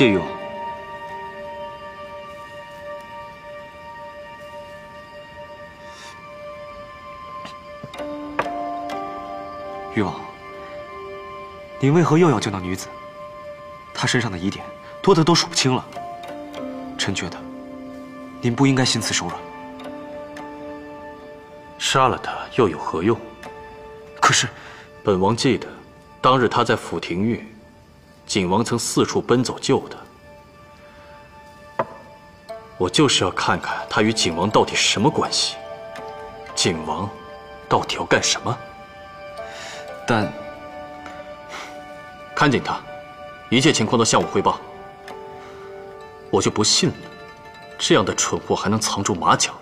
谢玉王。玉王，您为何又要救那女子？她身上的疑点多得都数不清了。臣觉得，您不应该心慈手软。杀了她又有何用？可是，本王记得，当日她在府庭院，景王曾四处奔走救她。我就是要看看她与景王到底什么关系。景王到底要干什么？但看紧他，一切情况都向我汇报。我就不信了，这样的蠢货还能藏住马脚。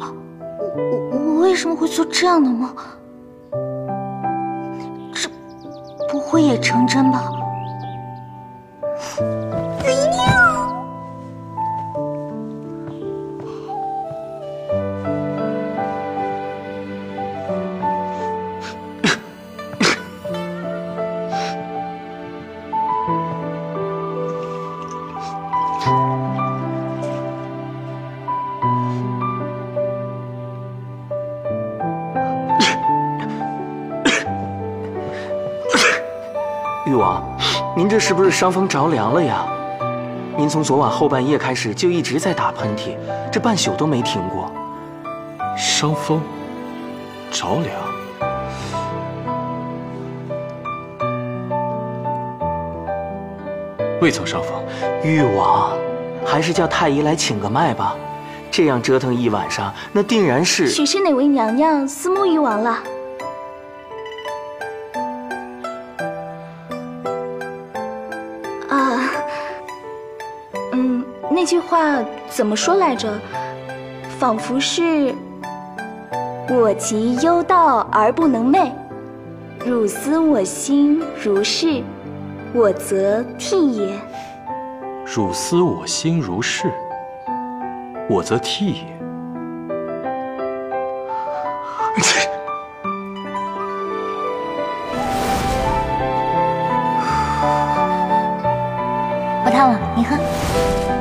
我我为什么会做这样的梦？这不会也成真吧？王，您这是不是伤风着凉了呀？您从昨晚后半夜开始就一直在打喷嚏，这半宿都没停过。伤风着凉？未曾伤风。誉王，还是叫太医来请个脉吧。这样折腾一晚上，那定然是……许是哪位娘娘思慕誉王了？嗯那句话怎么说来着？仿佛是“我及幽道而不能寐，汝思我心如是，我则替也。”汝思我心如是，我则替也。烫了，你喝。